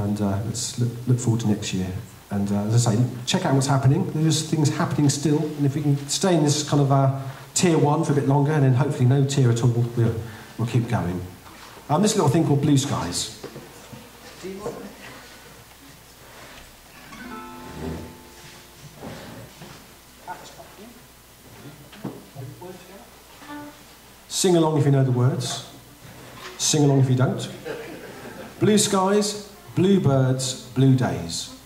And uh, let's look, look forward to next year. And uh, as I say, check out what's happening. There's things happening still, and if we can stay in this kind of uh, tier one for a bit longer, and then hopefully no tier at all, we'll, we'll keep going. Um, this little thing called Blue Skies. Sing along if you know the words. Sing along if you don't. Blue skies, blue birds, blue days.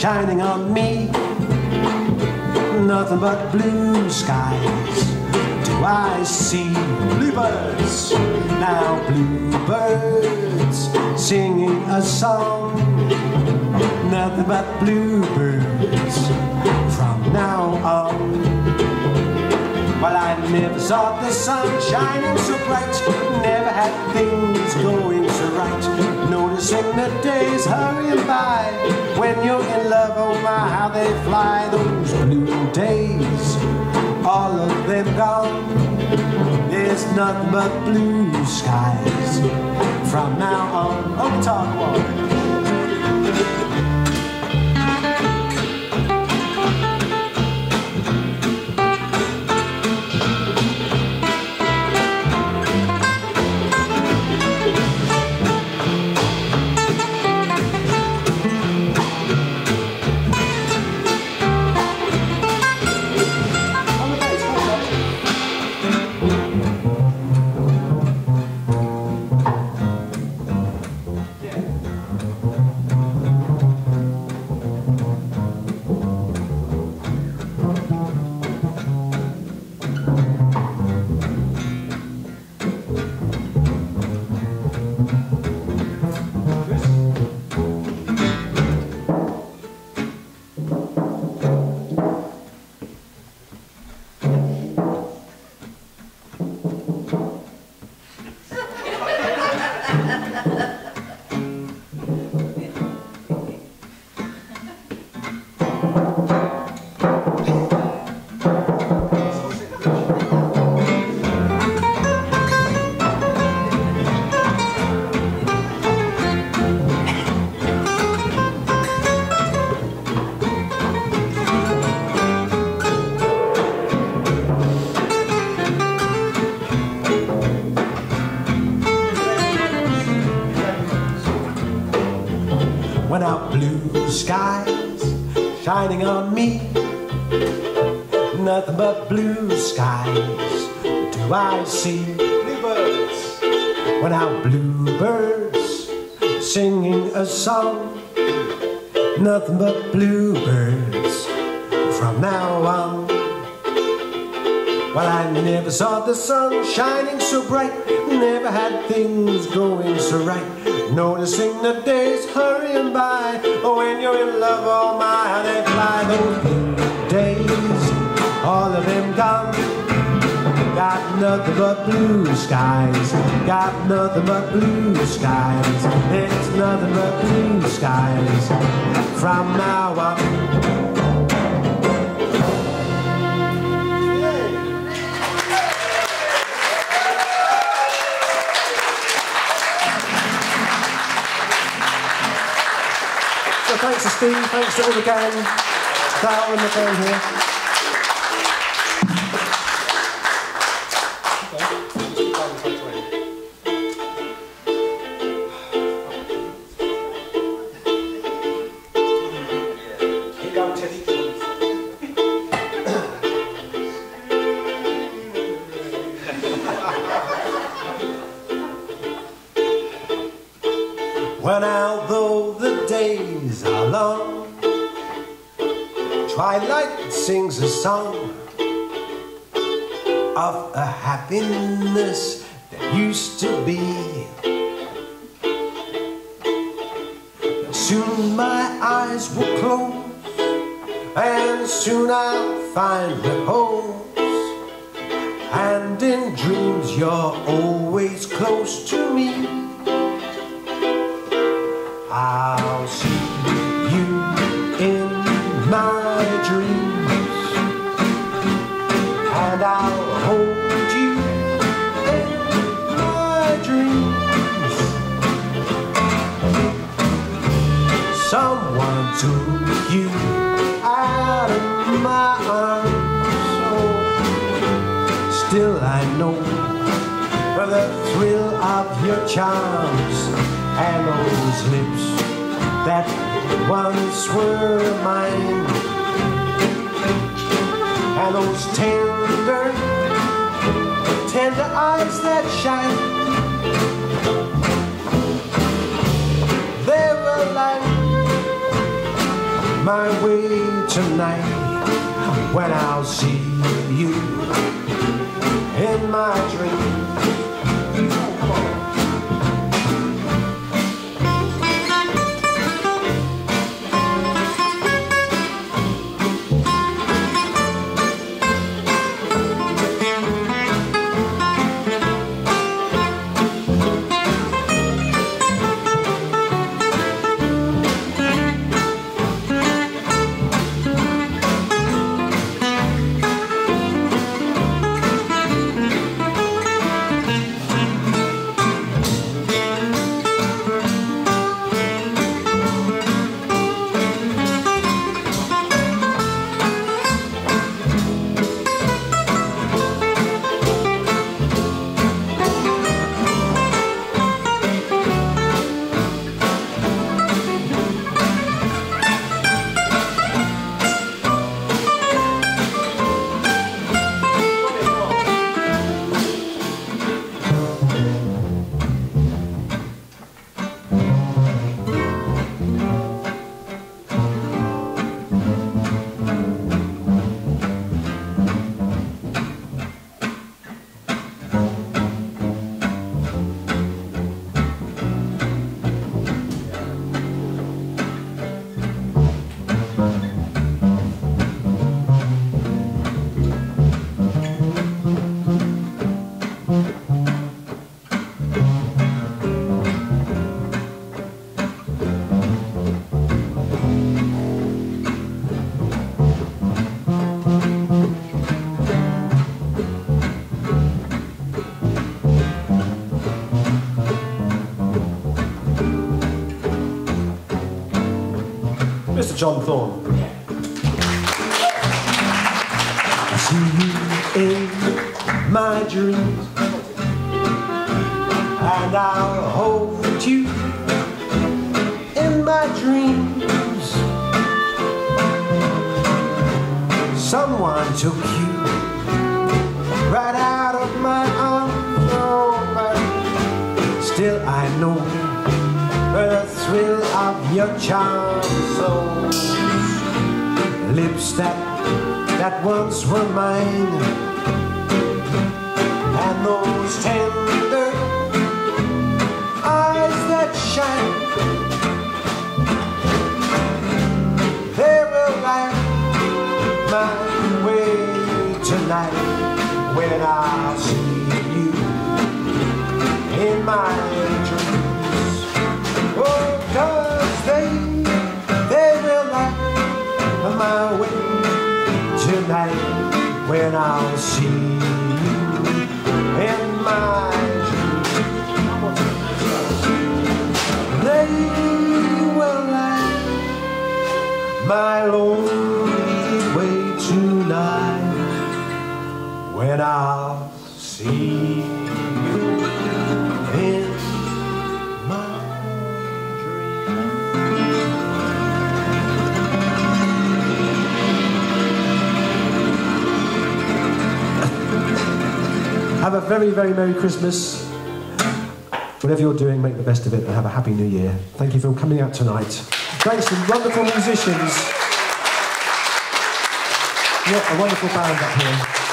Shining on me? Nothing but blue skies. Do I see bluebirds? Now bluebirds singing a song. Nothing but bluebirds never saw the sun shining so bright, never had things going so right. Noticing the days hurrying by, when you're in love, oh my, how they fly. Those blue days, all of them gone. There's nothing but blue skies from now on. Oh, on When out blue skies shining on me, nothing but blue skies do I see. Bluebirds. When out bluebirds singing a song, nothing but bluebirds from now on. Well, I never saw the sun shining so bright, never had things going so right. Noticing the days hurrying by, oh, when you're in love, oh my, how they fly. Those days, all of them gone. Got nothing but blue skies. Got nothing but blue skies. It's nothing but blue skies from now on. Thanks to Steve, thanks to all the gang, Carl and the band here. Twilight sings a song of a happiness that used to be. Soon my eyes will close, and soon I'll find repose. And in dreams, you're always close to me. I'll took you out of my arms, so still I know the thrill of your charms and those lips that once were mine, and those tender, tender eyes that shine. They were light my way tonight when I'll see you in my dreams. John Thorn. I see you in my dreams, and I'll hold you in my dreams. Someone took you right out of my arms, oh. Still I know of your charm so lips that that once were mine. And those tender when I'll see you in my dreams. They will light my lonely way tonight when I'll see you Have a very, very Merry Christmas. Whatever you're doing, make the best of it and have a happy new year. Thank you for coming out tonight. Thanks to wonderful musicians. What a wonderful band up here.